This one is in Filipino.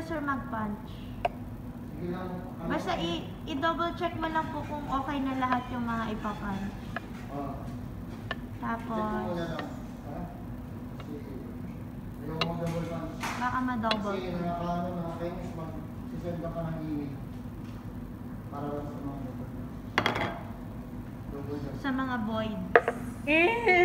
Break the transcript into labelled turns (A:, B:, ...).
A: kita sir mag-punch. Basta i-double check mo lang po kung okay na lahat yung mga ipapunch.
B: Oo.
A: Tapos, baka ma-double.
B: Kasi nakakaano na Chinese mag sisend ka pa ng email. Para lang sa mga
A: Sa mga voids. Not